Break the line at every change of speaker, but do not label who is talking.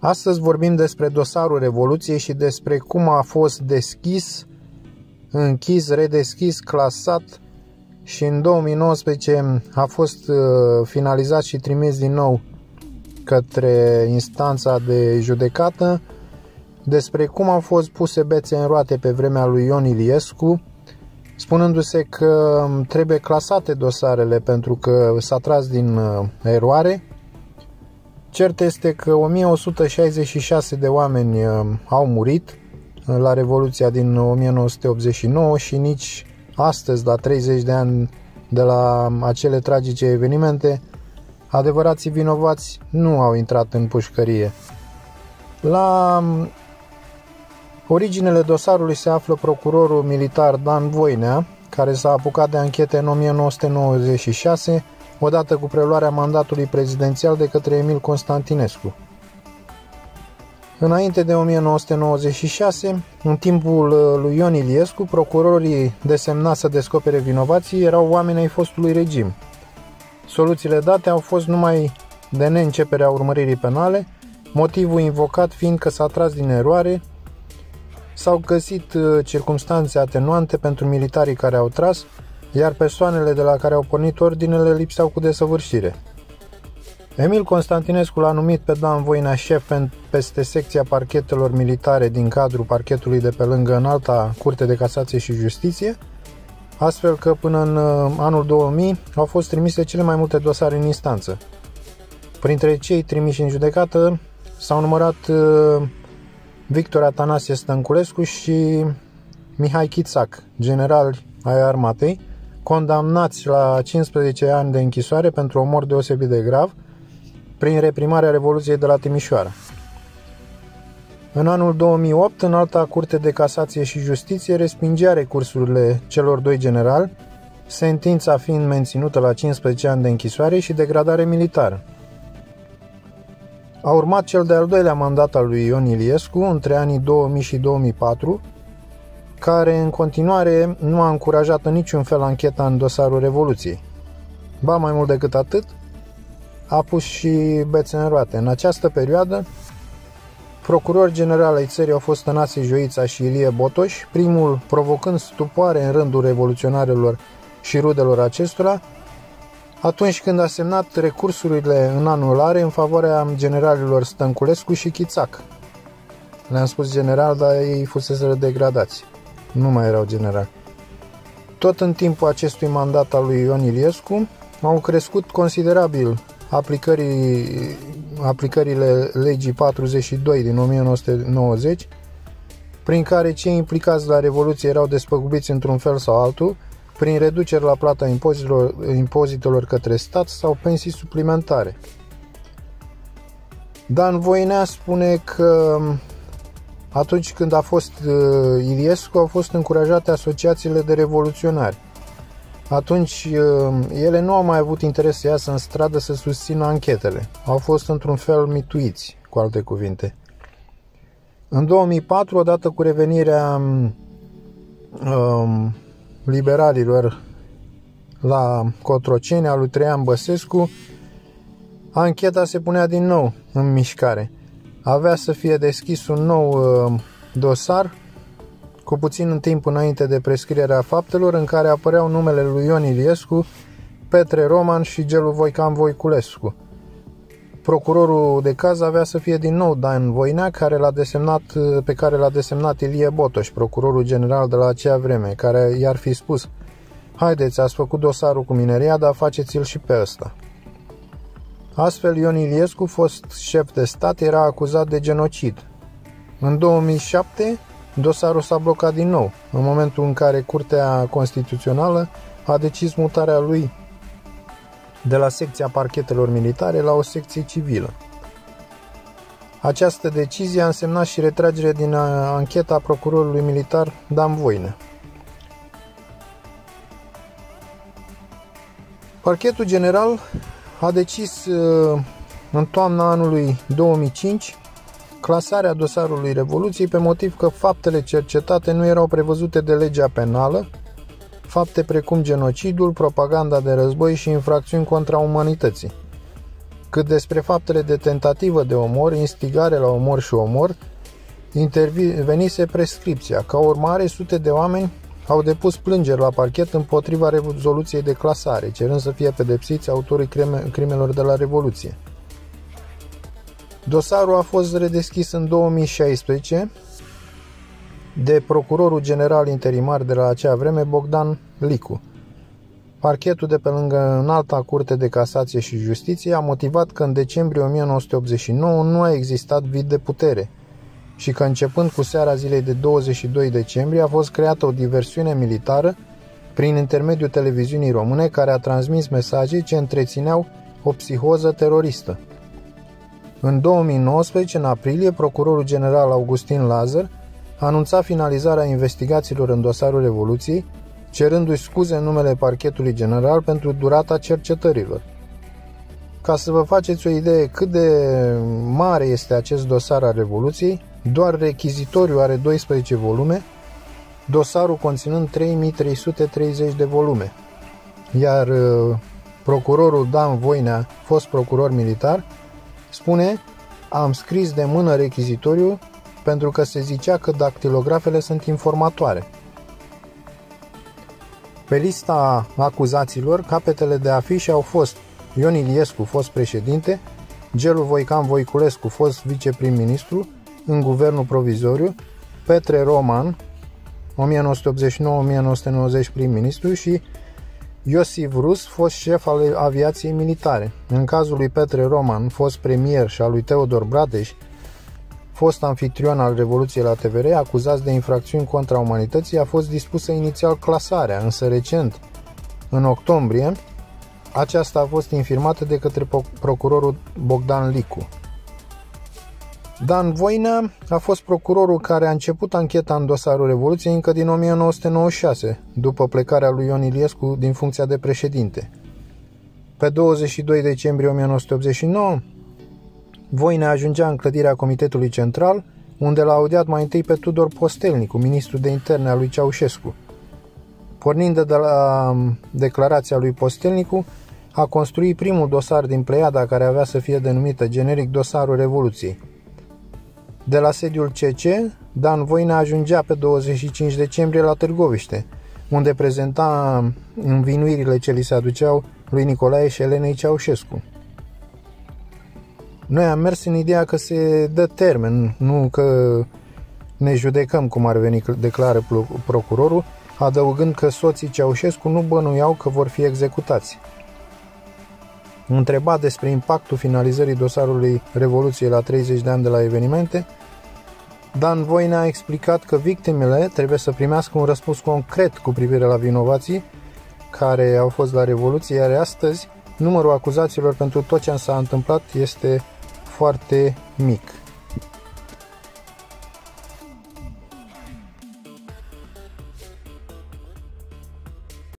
Astăzi vorbim despre dosarul Revoluției și despre cum a fost deschis, închis, redeschis, clasat și în 2019 a fost uh, finalizat și trimis din nou către instanța de judecată despre cum au fost puse bețe în roate pe vremea lui Ion Iliescu, spunându-se că trebuie clasate dosarele pentru că s-a tras din uh, eroare. Cert este că 1166 de oameni uh, au murit uh, la Revoluția din 1989 și nici astăzi, la 30 de ani de la acele tragice evenimente, adevărații vinovați nu au intrat în pușcărie. La Originele dosarului se află procurorul militar Dan Voinea, care s-a apucat de anchete în 1996, odată cu preluarea mandatului prezidențial de către Emil Constantinescu. Înainte de 1996, în timpul uh, lui Ion Iliescu, procurorii desemnați să descopere vinovații erau oameni ai fostului regim. Soluțiile date au fost numai de neînceperea urmăririi penale, motivul invocat fiind că s-a tras din eroare S-au găsit uh, circumstanțe atenuante pentru militarii care au tras, iar persoanele de la care au pornit ordinele lipseau cu desăvârșire. Emil Constantinescu l-a numit pe Dan Voina șef peste secția parchetelor militare din cadrul parchetului de pe lângă în alta Curte de Casație și Justiție, astfel că până în uh, anul 2000 au fost trimise cele mai multe dosare în instanță. Printre cei trimiși în judecată s-au numărat uh, Victor Atanasie Stănculescu și Mihai Chițac, general ai armatei, condamnați la 15 ani de închisoare pentru omor deosebit de grav prin reprimarea Revoluției de la Timișoara. În anul 2008, în alta Curte de Casație și Justiție respingea recursurile celor doi generali, sentința fiind menținută la 15 ani de închisoare și degradare militară. A urmat cel de-al doilea mandat al lui Ion Iliescu între anii 2000 și 2004, care în continuare nu a încurajat în niciun fel ancheta în dosarul Revoluției. Ba mai mult decât atât, a pus și bețe în roate. În această perioadă, procurori general ai țării au fost Tănase Joița și Ilie Botoș, primul provocând stupoare în rândul revoluționarilor și rudelor acestora, atunci când a semnat recursurile în anulare în favoarea generalilor Stănculescu și Chițac. Le-am spus general, dar ei fusese degradați. Nu mai erau generali. Tot în timpul acestui mandat al lui Ion Iliescu au crescut considerabil aplicării, aplicările legii 42 din 1990, prin care cei implicați la Revoluție erau despăgubiți într-un fel sau altul, prin reduceri la plata impozitelor, impozitelor către stat sau pensii suplimentare. Dan Voinea spune că atunci când a fost uh, Iliescu, au fost încurajate asociațiile de revoluționari. Atunci uh, ele nu au mai avut interes să iasă în stradă să susțină anchetele. Au fost într-un fel mituiți, cu alte cuvinte. În 2004, odată cu revenirea um, liberalilor la Cotroceni, al lui Traian Băsescu, ancheta se punea din nou în mișcare. Avea să fie deschis un nou uh, dosar cu puțin în timp înainte de prescrierea faptelor în care apăreau numele lui Ion Iliescu, Petre Roman și Gelu Voican Voiculescu. Procurorul de caz avea să fie din nou Dan Voinea, care l-a desemnat, pe care l-a desemnat Ilie Botoș, procurorul general de la acea vreme, care i-ar fi spus Haideți, ați făcut dosarul cu mineria, dar faceți-l și pe ăsta. Astfel, Ion Iliescu, fost șef de stat, era acuzat de genocid. În 2007, dosarul s-a blocat din nou, în momentul în care Curtea Constituțională a decis mutarea lui de la secția parchetelor militare la o secție civilă. Această decizie a însemnat și retragerea din ancheta procurorului militar Dan Voine. Parchetul general a decis uh, în toamna anului 2005 clasarea dosarului Revoluției pe motiv că faptele cercetate nu erau prevăzute de legea penală fapte precum genocidul, propaganda de război și infracțiuni contra umanității. cât despre faptele de tentativă de omor, instigare la omor și omor, intervenise prescripția. Ca urmare, sute de oameni au depus plângeri la parchet împotriva rezoluției de clasare, cerând să fie pedepsiți autorii crimelor de la Revoluție. Dosarul a fost redeschis în 2016 de procurorul general interimar de la acea vreme, Bogdan Licu. Parchetul de pe lângă înalta curte de casație și justiție a motivat că în decembrie 1989 nu a existat vid de putere și că începând cu seara zilei de 22 decembrie a fost creată o diversiune militară prin intermediul televiziunii române care a transmis mesaje ce întrețineau o psihoză teroristă. În 2019, în aprilie, procurorul general Augustin Lazar a anunțat finalizarea investigațiilor în dosarul Revoluției, cerându-i scuze în numele parchetului general pentru durata cercetărilor. Ca să vă faceți o idee cât de mare este acest dosar al Revoluției, doar rechizitoriu are 12 volume, dosarul conținând 3330 de volume. Iar uh, procurorul Dan Voinea, fost procuror militar, spune am scris de mână rechizitoriu pentru că se zicea că dactilografele sunt informatoare. Pe lista acuzaților, capetele de afișe au fost Ion Iliescu, fost președinte, Gelu Voican Voiculescu, fost viceprim-ministru în guvernul provizoriu, Petre Roman, 1989-1990 prim-ministru și Iosif Rus, fost șef al aviației militare. În cazul lui Petre Roman, fost premier și al lui Teodor Bradeș, fost anfitrion al Revoluției la TVR, acuzați de infracțiuni contra umanității, a fost dispusă inițial clasarea, însă recent, în octombrie, aceasta a fost infirmată de către procurorul Bogdan Licu. Dan Voina a fost procurorul care a început ancheta în dosarul Revoluției încă din 1996, după plecarea lui Ion Iliescu din funcția de președinte. Pe 22 decembrie 1989, Voina ajungea în clădirea Comitetului Central, unde l-a audiat mai întâi pe Tudor Postelnicu, ministru de interne al lui Ceaușescu. Pornind de la declarația lui Postelnicu, a construit primul dosar din Pleiada care avea să fie denumită generic dosarul Revoluției – de la sediul CC, Dan Voina ajungea pe 25 decembrie la Târgoviște, unde prezenta învinuirile ce li se aduceau lui Nicolae și Elenei Ceaușescu. Noi am mers în ideea că se dă termen, nu că ne judecăm cum ar veni, declară procurorul, adăugând că soții Ceaușescu nu bănuiau că vor fi executați. Întrebat despre impactul finalizării dosarului Revoluției la 30 de ani de la evenimente, Dan Voine a explicat că victimele trebuie să primească un răspuns concret cu privire la vinovații care au fost la Revoluție, iar astăzi numărul acuzațiilor pentru tot ce s-a întâmplat este foarte mic.